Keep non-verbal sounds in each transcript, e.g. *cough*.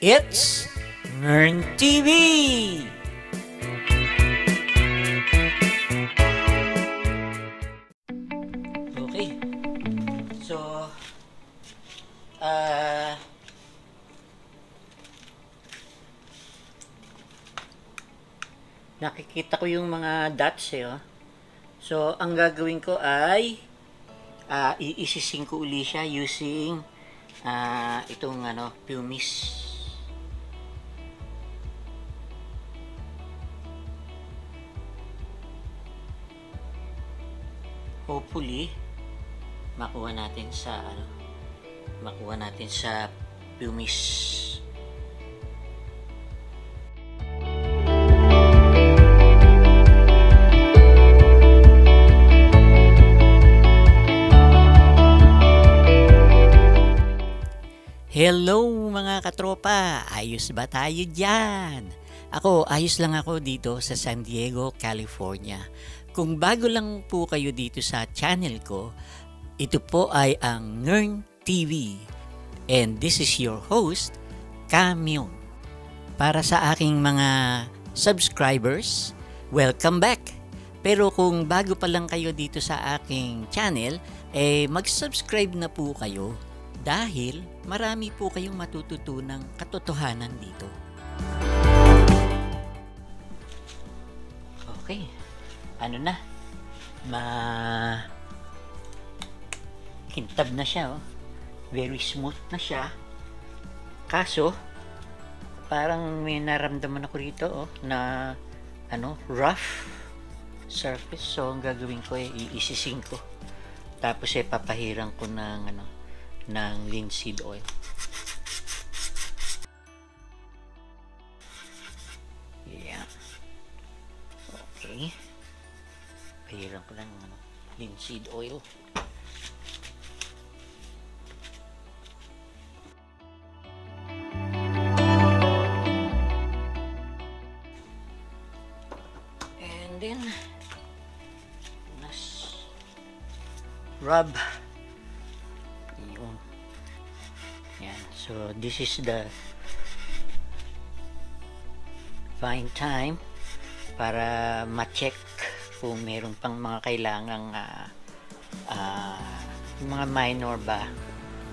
It's Nern TV! Okay. So, ah... nakikita ko yung mga dots eh. Oh. So, ang gagawin ko ay uh, iisising ko uli siya using uh, itong ano, Pumice. Hopefully, makuha natin sa ano, makuha natin sa Pumice. Hello mga katropa! Ayos ba tayo dyan? Ako, ayos lang ako dito sa San Diego, California. Kung bago lang po kayo dito sa channel ko, ito po ay ang Ngern TV. And this is your host, Kamyong. Para sa aking mga subscribers, welcome back! Pero kung bago pa lang kayo dito sa aking channel, eh mag-subscribe na po kayo dahil marami po kayong matututunang katotohanan dito. Okay. Ano na? Ma kintab na siya oh. Very smooth na siya. Kaso parang may naramdaman ako rito oh na ano, rough surface. So ang gagawin ko ay iisising ko. Tapos ay papahiran ko ng ano, ng linseed oil. Yeah. Okay. Pahiran ko ng ano, linseed oil. And then, let's rub yun. Yan. So, this is the fine time para ma-check kung meron pang mga kailangang uh, uh, mga minor ba.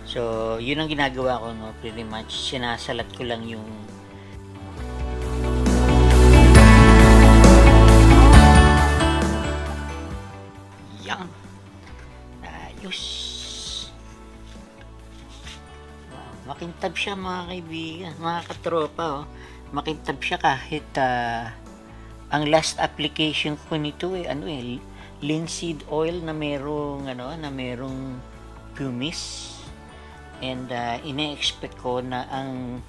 So, yun ang ginagawa ko, no? Pretty much, sinasalat ko lang yung Yan. Ayos. Wow, makintab siya mga kaibigan, mga katropa. Oh. Makintab siya kahit uh, ang last application ko nito eh, ano eh, linseed oil na merong, ano, na merong pumice. And uh, ine-expect ko na ang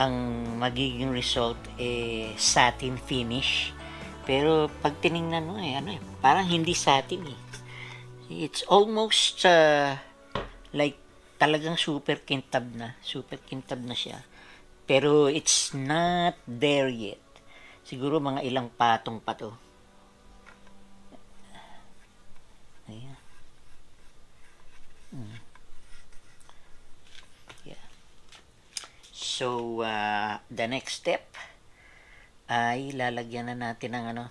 ang magiging result eh satin finish. Pero pag tiningnan mo eh, ano eh, parang hindi satin eh. It's almost uh, like talagang super kintab na. Super kintab na siya. Pero it's not there yet. Siguro mga ilang patong pa to. Ayan. Hmm. Yeah. So, uh, the next step ay lalagyan na natin ng ano,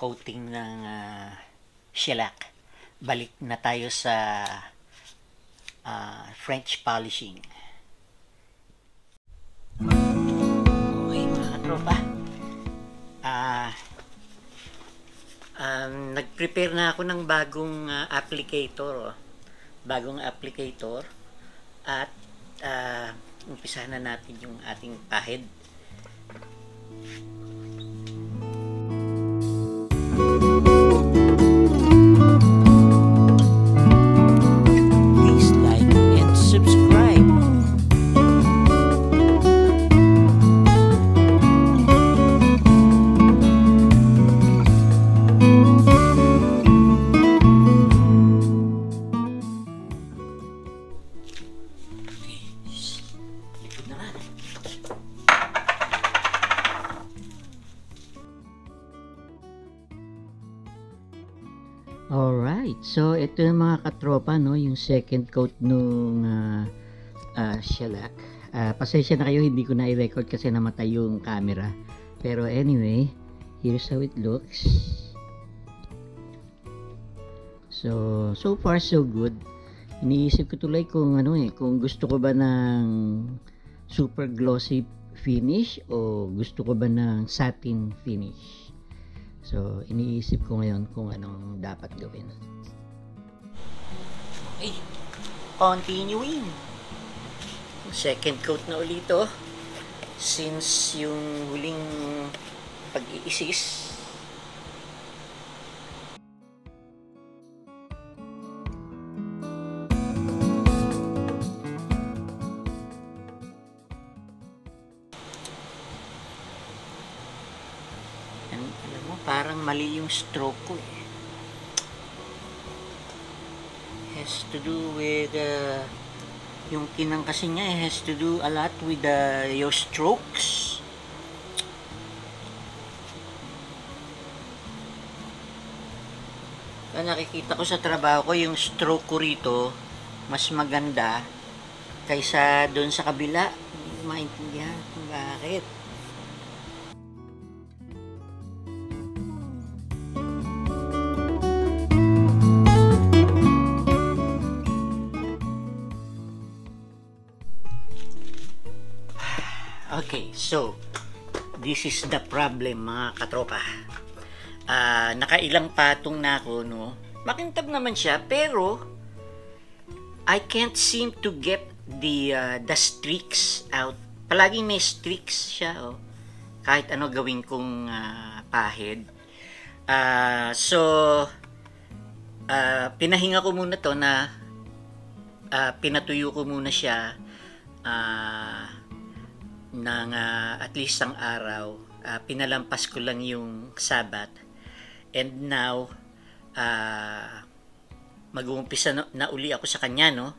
coating ng uh, shellac balik na tayo sa uh, French polishing. Okay mga katropa. Uh, um, nag-prepare na ako ng bagong uh, applicator. Oh. Bagong applicator. At uh, umpisa na natin yung ating pahid. Alright, so ito yung mga katropa, no, yung second coat nung uh, uh, shellac. Ah, pasensya na kayo, hindi ko na i-record kasi namatay yung camera. Pero anyway, here's how it looks. So, so far so good. Iniisip ko tuloy kung ano eh, kung gusto ko ba ng super glossy finish o gusto ko ba ng satin finish. So, iniisip ko ngayon kung anong dapat gawin. Ay, continuing. Second coat na ulit to. Since yung huling pag-iisis. Mo, parang mali yung stroke ko eh. Has to do with uh, yung kinang kasi niya eh, has to do a lot with uh, your strokes. Kaya nakikita ko sa trabaho ko yung stroke ko rito mas maganda kaysa doon sa kabila. Hindi maintindihan kung bakit. So this is the problem mga katropa. Ah, nakailang patong na ako, no? Makintab naman siya, pero I can't seem to get the uh, the streaks out. Palaging may streaks siya, oh. Kahit ano gawin kong ah, pahid. Ah, so ah, pinahinga ko muna to na ah, pinatuyo ko muna siya ah, ng ah, at least ang araw. Ah, pinalampas ko lang yung Sabat. And now, ah, mag-uumpisa na, na uli ako sa kanya, no?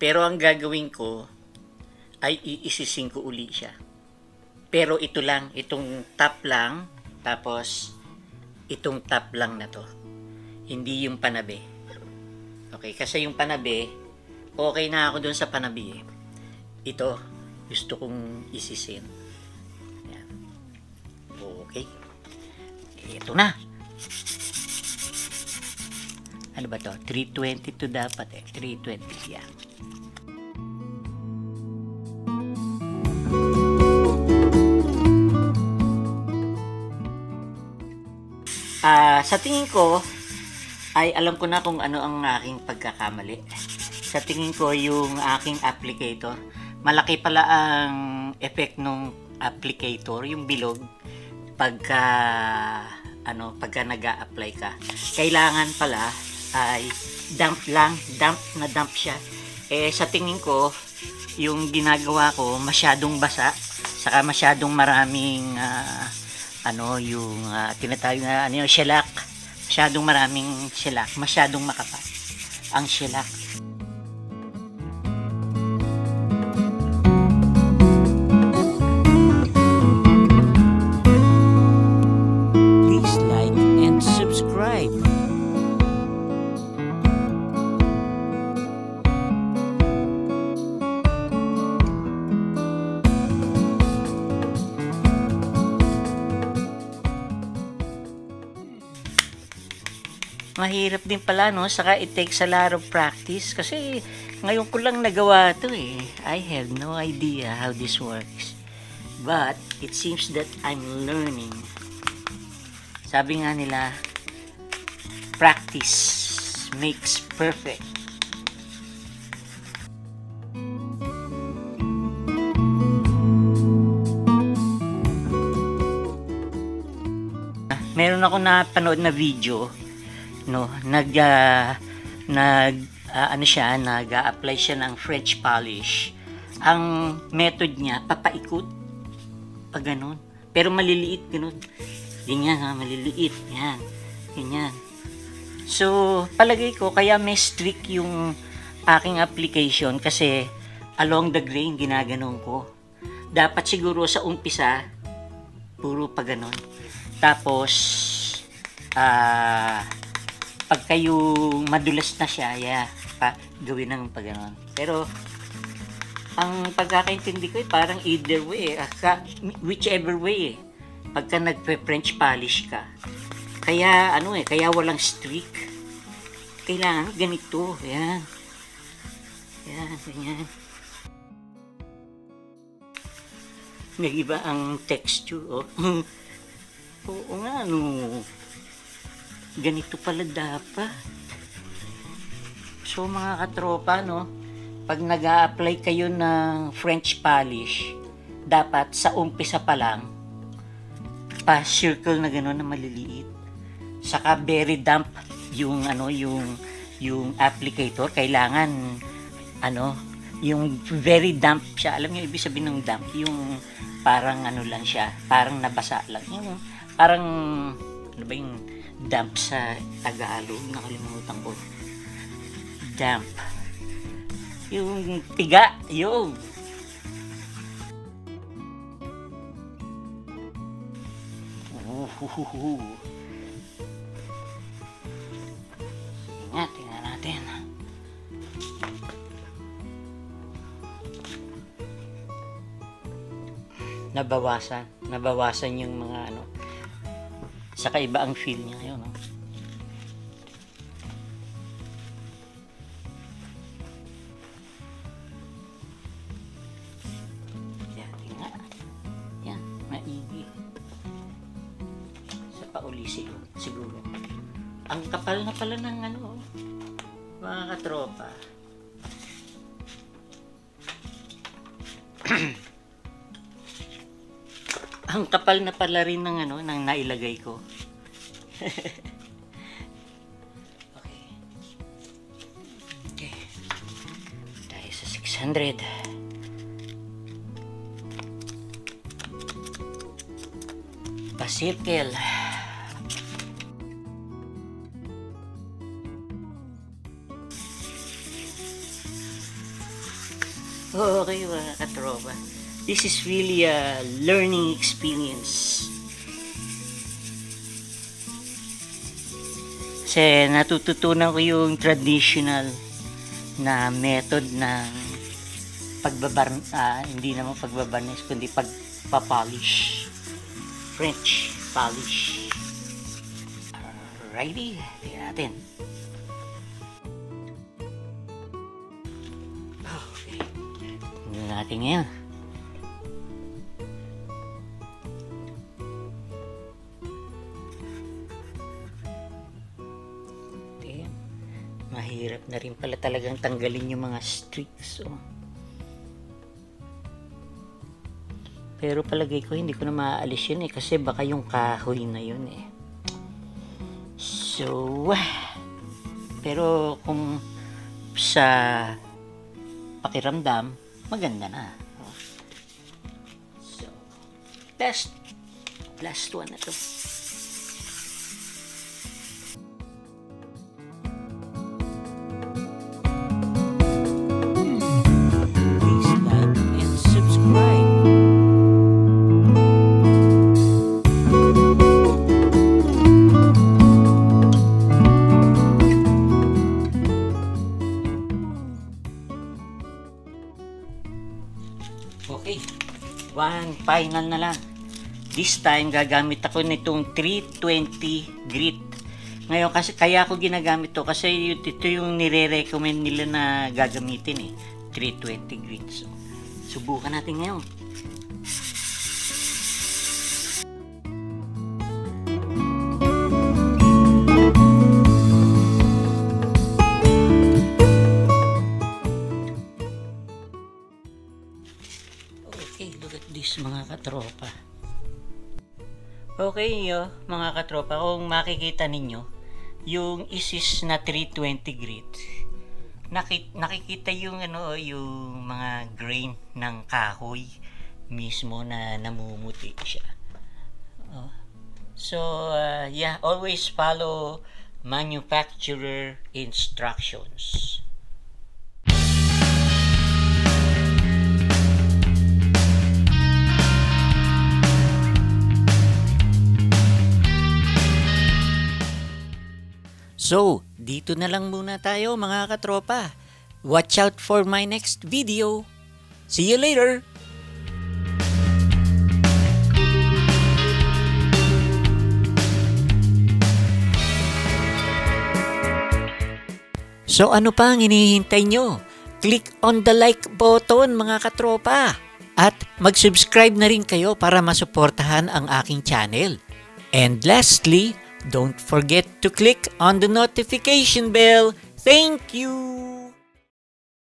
Pero ang gagawin ko ay iisising ko uli siya. Pero ito lang, itong top lang, tapos itong top lang na to. Hindi yung panabi. Okay, kasi yung panabi, okay na ako dun sa panabi. Ito, gusto kong isisin. Yan. Okay. Ito na. Ano ba to? 320 to dapat eh. 320 yan. Ah, sa tingin ko ay alam ko na kung ano ang aking pagkakamali. Sa tingin ko yung aking applicator, malaki pala ang effect ng applicator, yung bilog pagka ano, pagka nag-a-apply ka. Kailangan pala ay damp lang, damp na damp siya. Eh sa tingin ko, yung ginagawa ko masyadong basa, saka masyadong maraming ah, ano yung uh, tinatawag na ano yung shellac. Masyadong maraming shellac, masyadong makapal ang shellac. Mahirap din pala, no? Saka it takes a lot of practice kasi ngayon ko lang nagawa to eh. I have no idea how this works. But it seems that I'm learning. Sabi nga nila, practice makes perfect. Meron ako napanood na video no? Nag ah, nag ah, ano siya nag-apply siya ng French polish. Ang method niya papaikot. Pag ganun. Pero maliliit ganun. Ganyan ha? Maliliit. Yan. Ganyan so palagay ko kaya may strict yung aking application kasi along the grain ginaganon ko. Dapat siguro sa umpisa puro pa ganun. Tapos ah pag kayo madulas na siya, yeah, pa, gawin ng pag ganon. Pero, ang pagkakaintindi ko eh, parang either way, eh, whichever way eh. Pagka nagpe-French polish ka. Kaya ano eh, kaya walang streak. Kailangan ganito, yan. Yan, ganyan. Nag-iba ang texture, oh. *laughs* Oo nga, ano. Ganito pala dapat. So mga katropa, no, pag nag apply kayo ng French polish, dapat sa umpisa pa lang, pa-circle na gano'n na maliliit. Saka very damp yung ano yung yung applicator kailangan ano yung very damp siya alam niyo ibig sabihin ng damp yung parang ano lang siya parang nabasa lang yung parang ano ba yung damp sa Tagalog nakalimutan ko damp yung tiga yung Uhuhuhu. Nga, tingnan natin. Nabawasan. Nabawasan yung mga ano. Saka iba ang feel niya ngayon. No? Sa paulisi siguro. Ang kapal na pala ng ano, mga katropa. *clears throat* Ang kapal na pala rin ng ano, ng nailagay ko. *laughs* okay. Okay. Tayo sa 600. Pa-circle. Okay mga katropa. This is really a learning experience. Kasi natututunan ko yung traditional na method ng pagbabar ah, hindi naman pagbabarnis kundi pagpapolish French polish. Alrighty, tingnan natin. Okay. Tingnan natin ngayon na rin pala talagang tanggalin yung mga streaks. Oh. Pero palagay ko hindi ko na maaalis yun eh kasi baka yung kahoy na yun eh. So, pero kung sa pakiramdam, maganda na. Oh. So, last, last one na to. Final na lang. This time, gagamit ako nitong 320 grit. Ngayon, kasi, kaya ako ginagamit to kasi ito yung nire-recommend nila na gagamitin eh. 320 grit. So, subukan natin ngayon. Okay, yo, mga katropa, kung makikita ninyo, yung isis na 320 grit, nakit, nakikita yung ano, yung mga grain ng kahoy mismo na namumuti siya. Oh. So, uh, yeah, always follow manufacturer instructions. So, dito na lang muna tayo mga katropa. Watch out for my next video. See you later! So ano pa ang hinihintay nyo? Click on the like button mga katropa. At mag-subscribe na rin kayo para masuportahan ang aking channel. And lastly, don't forget to click on the notification bell. Thank you!